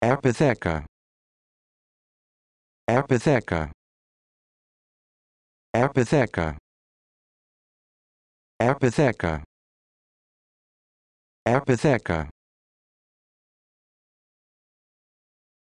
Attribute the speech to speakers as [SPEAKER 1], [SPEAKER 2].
[SPEAKER 1] Apotheca. Apotheca. Apotheca. Apotheca. Apotheca.